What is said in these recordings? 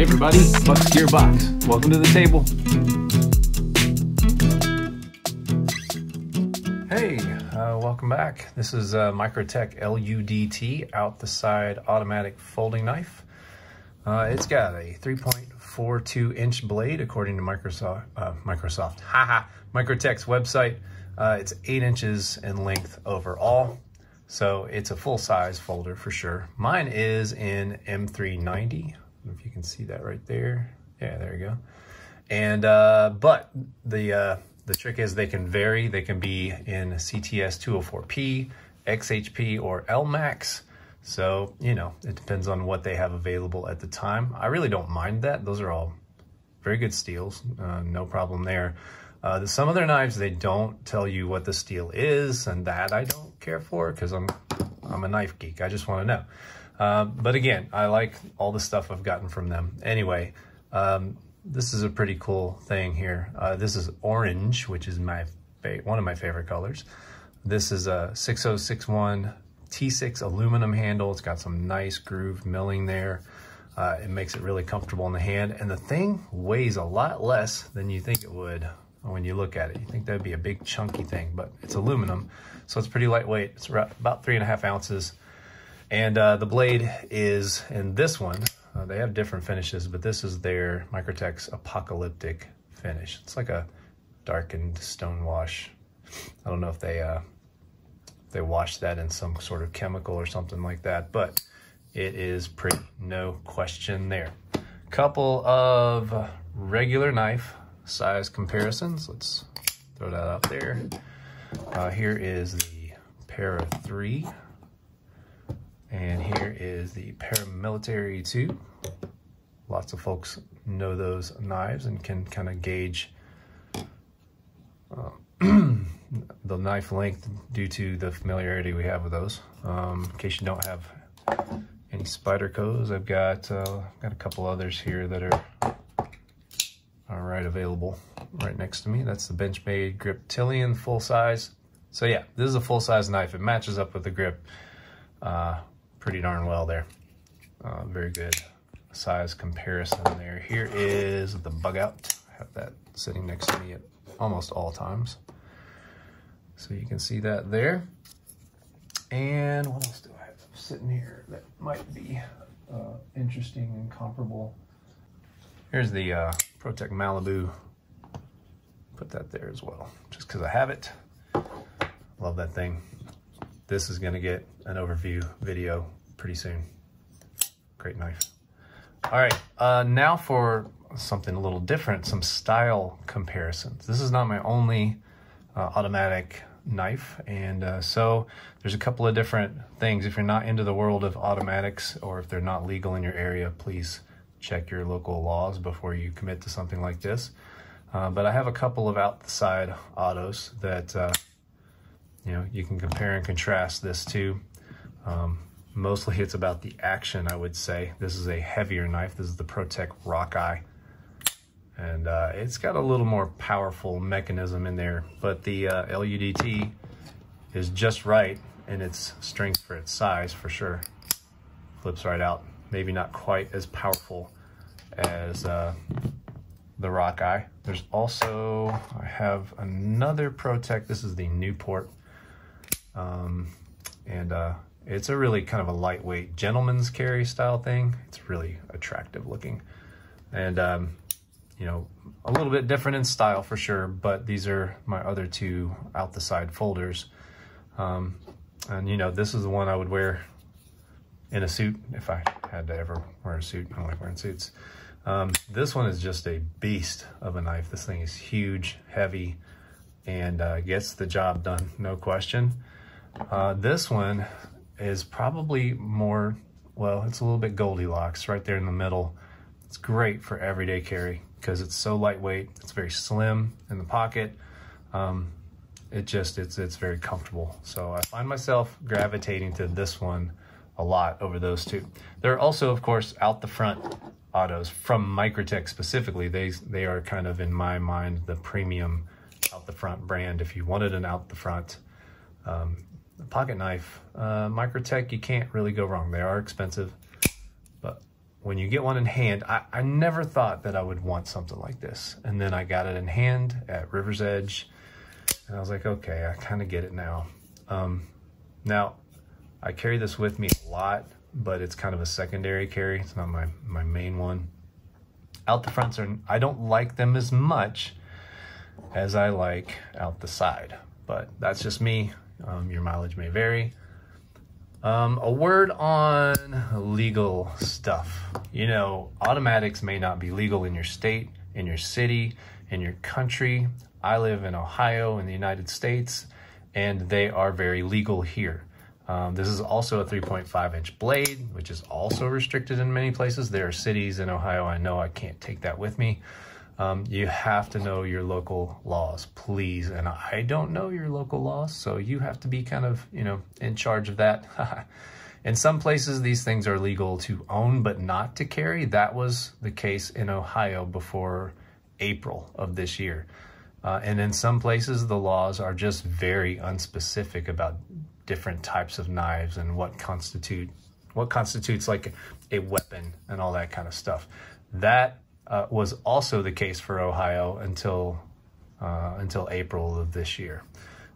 Hey everybody, Buck's Gearbox. Welcome to the table. Hey, uh, welcome back. This is uh, Microtech LUDT out the side automatic folding knife. Uh, it's got a 3.42 inch blade according to Microsoft, uh, Microsoft, haha, Microtech's website. Uh, it's eight inches in length overall. So it's a full size folder for sure. Mine is in M390 if you can see that right there. Yeah, there you go. And, uh, but the, uh, the trick is they can vary. They can be in CTS 204P, XHP, or Elmax. So, you know, it depends on what they have available at the time. I really don't mind that. Those are all very good steels. Uh, no problem there. Uh, the, some of their knives, they don't tell you what the steel is, and that I don't care for because I'm, I'm a knife geek. I just want to know. Uh, but again, I like all the stuff I've gotten from them. Anyway, um, this is a pretty cool thing here. Uh, this is orange, which is my one of my favorite colors. This is a 6061 T6 aluminum handle. It's got some nice groove milling there. Uh, it makes it really comfortable in the hand. And the thing weighs a lot less than you think it would when you look at it. You think that'd be a big chunky thing, but it's aluminum. So it's pretty lightweight. It's about three and a half ounces. And uh, the blade is in this one. Uh, they have different finishes, but this is their Microtech's apocalyptic finish. It's like a darkened stone wash. I don't know if they uh, they wash that in some sort of chemical or something like that, but it is pretty, no question there. Couple of regular knife size comparisons. Let's throw that out there. Uh, here is the Para 3 and here is the paramilitary 2. Lots of folks know those knives and can kind of gauge uh, the knife length due to the familiarity we have with those. Um, in case you don't have any Spydercos, I've got uh, got a couple others here that are all right available right next to me. That's the Benchmade Griptilian full size. So yeah, this is a full size knife. It matches up with the grip. Uh, pretty darn well there. Uh, very good size comparison there. Here is the Bugout. I have that sitting next to me at almost all times. So you can see that there. And what else do I have sitting here that might be uh, interesting and comparable? Here's the uh, ProTech Malibu. Put that there as well, just because I have it. Love that thing this is gonna get an overview video pretty soon. Great knife. All right, uh, now for something a little different, some style comparisons. This is not my only uh, automatic knife. And uh, so there's a couple of different things. If you're not into the world of automatics or if they're not legal in your area, please check your local laws before you commit to something like this. Uh, but I have a couple of out the side autos that uh, you know, you can compare and contrast this to. Um, mostly it's about the action, I would say. This is a heavier knife. This is the ProTech Rockeye. And uh, it's got a little more powerful mechanism in there, but the uh, LUDT is just right in its strength for its size, for sure. Flips right out. Maybe not quite as powerful as uh, the Rockeye. There's also, I have another ProTech. This is the Newport um, and uh, it's a really kind of a lightweight gentleman's carry style thing. It's really attractive looking. And, um, you know, a little bit different in style for sure, but these are my other two out the side folders. Um, and, you know, this is the one I would wear in a suit if I had to ever wear a suit. I like wearing suits. Um, this one is just a beast of a knife. This thing is huge, heavy, and uh, gets the job done, no question. Uh, this one is probably more, well, it's a little bit Goldilocks right there in the middle. It's great for everyday carry because it's so lightweight. It's very slim in the pocket. Um, it just, it's, it's very comfortable. So I find myself gravitating to this one a lot over those two. There are also, of course, out the front autos from Microtech specifically. They, they are kind of, in my mind, the premium out the front brand. If you wanted an out the front, um, pocket knife, uh, Microtech, you can't really go wrong. They are expensive, but when you get one in hand, I, I never thought that I would want something like this. And then I got it in hand at River's Edge. And I was like, okay, I kind of get it now. Um, now, I carry this with me a lot, but it's kind of a secondary carry. It's not my, my main one. Out the fronts are, I don't like them as much as I like out the side, but that's just me. Um, your mileage may vary. Um, a word on legal stuff. You know, automatics may not be legal in your state, in your city, in your country. I live in Ohio in the United States, and they are very legal here. Um, this is also a 3.5 inch blade, which is also restricted in many places. There are cities in Ohio I know I can't take that with me. Um, you have to know your local laws, please. And I don't know your local laws, so you have to be kind of, you know, in charge of that. in some places, these things are legal to own, but not to carry. That was the case in Ohio before April of this year. Uh, and in some places, the laws are just very unspecific about different types of knives and what constitute what constitutes like a weapon and all that kind of stuff. That uh, was also the case for Ohio until uh, until April of this year.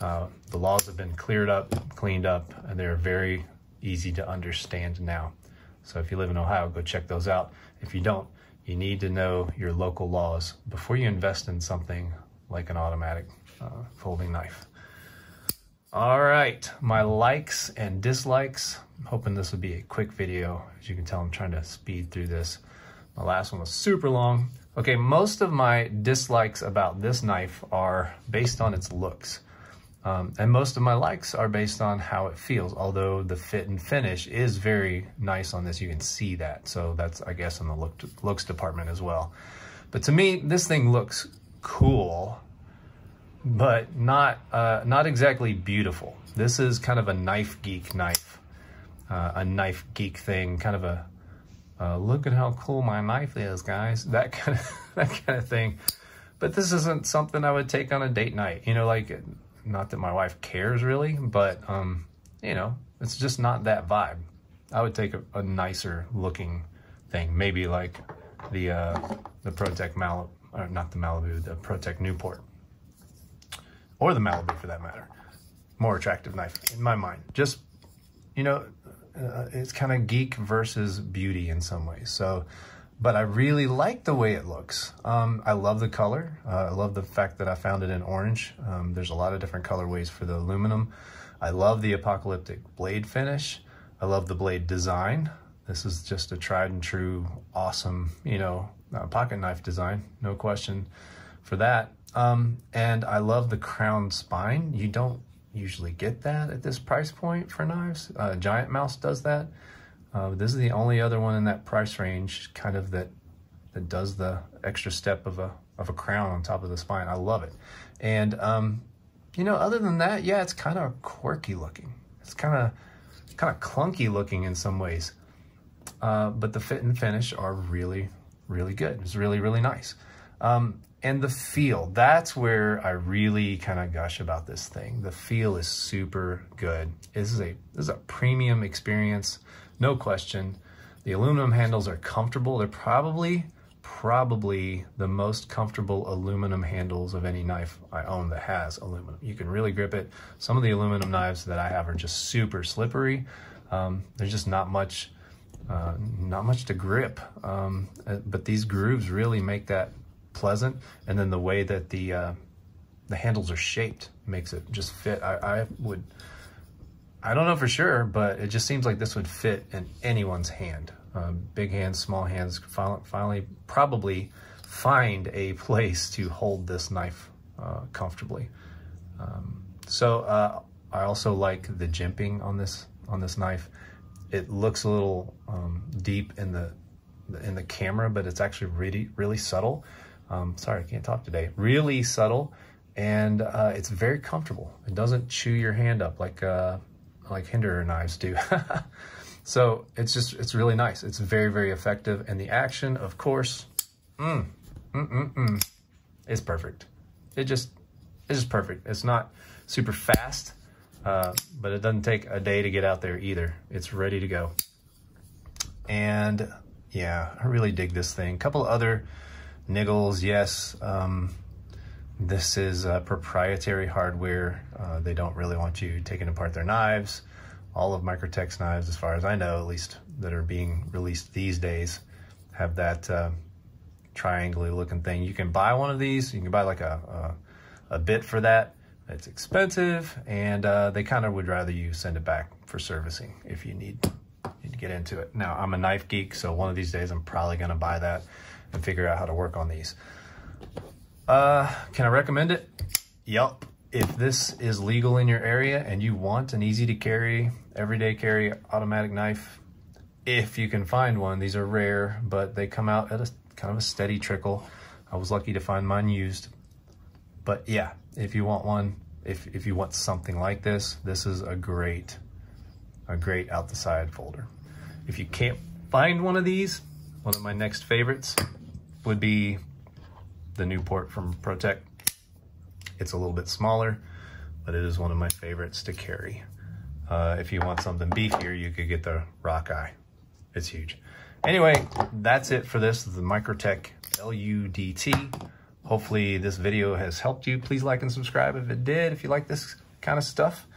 Uh, the laws have been cleared up, cleaned up, and they're very easy to understand now. So if you live in Ohio, go check those out. If you don't, you need to know your local laws before you invest in something like an automatic uh, folding knife. All right, my likes and dislikes. I'm hoping this will be a quick video. As you can tell, I'm trying to speed through this. My last one was super long. Okay, most of my dislikes about this knife are based on its looks. Um, and most of my likes are based on how it feels, although the fit and finish is very nice on this. You can see that. So that's, I guess, in the look, looks department as well. But to me, this thing looks cool, but not, uh, not exactly beautiful. This is kind of a knife geek knife, uh, a knife geek thing, kind of a uh, look at how cool my knife is, guys. That kind of that kind of thing. But this isn't something I would take on a date night. You know, like not that my wife cares really, but um, you know, it's just not that vibe. I would take a, a nicer looking thing, maybe like the uh, the ProTech Malibu, or not the Malibu, the ProTech Newport, or the Malibu for that matter. More attractive knife in my mind. Just you know, uh, it's kind of geek versus beauty in some ways. So, but I really like the way it looks. Um, I love the color. Uh, I love the fact that I found it in orange. Um, there's a lot of different colorways for the aluminum. I love the apocalyptic blade finish. I love the blade design. This is just a tried and true, awesome, you know, uh, pocket knife design, no question for that. Um, and I love the crown spine. You don't usually get that at this price point for knives. Uh, Giant Mouse does that. Uh, this is the only other one in that price range, kind of that that does the extra step of a of a crown on top of the spine. I love it. And um, you know, other than that, yeah, it's kind of quirky looking. It's kind of kind of clunky looking in some ways. Uh, but the fit and finish are really, really good. It's really, really nice. Um, and the feel, that's where I really kind of gush about this thing. The feel is super good. This is a this is a premium experience, no question. The aluminum handles are comfortable. They're probably probably the most comfortable aluminum handles of any knife I own that has aluminum. You can really grip it. Some of the aluminum knives that I have are just super slippery. Um, there's just not much, uh, not much to grip. Um, uh, but these grooves really make that pleasant. And then the way that the uh, the handles are shaped makes it just fit. I, I would, I don't know for sure, but it just seems like this would fit in anyone's hand. Um, big hands, small hands, finally, probably find a place to hold this knife uh, comfortably. Um, so uh, I also like the jimping on this on this knife. It looks a little um, deep in the in the camera, but it's actually really really subtle. Um, sorry, I can't talk today. Really subtle, and uh, it's very comfortable. It doesn't chew your hand up like uh, like Hinderer knives do. so it's just, it's really nice. It's very, very effective. And the action, of course, mm, mm, mm, mm, is perfect. It just, it's just perfect. It's not super fast, uh, but it doesn't take a day to get out there either. It's ready to go. And yeah, I really dig this thing. A couple other niggles, yes. Um, this is uh, proprietary hardware. Uh, they don't really want you taking apart their knives. All of Microtech's knives, as far as I know, at least that are being released these days, have that uh, triangular looking thing. You can buy one of these. You can buy like a, a, a bit for that. It's expensive and uh, they kind of would rather you send it back for servicing if you need, get into it. Now, I'm a knife geek, so one of these days I'm probably going to buy that and figure out how to work on these. Uh, can I recommend it? Yup. If this is legal in your area and you want an easy to carry, everyday carry automatic knife, if you can find one, these are rare, but they come out at a kind of a steady trickle. I was lucky to find mine used. But yeah, if you want one, if, if you want something like this, this is a great, a great out the side folder. If you can't find one of these, one of my next favorites would be the Newport from ProTech. It's a little bit smaller, but it is one of my favorites to carry. Uh, if you want something beefier, you could get the Rockeye. It's huge. Anyway, that's it for this, the Microtech LUDT. Hopefully this video has helped you. Please like and subscribe if it did, if you like this kind of stuff.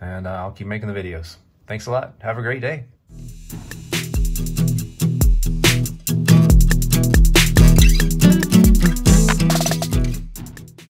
And uh, I'll keep making the videos. Thanks a lot. Have a great day.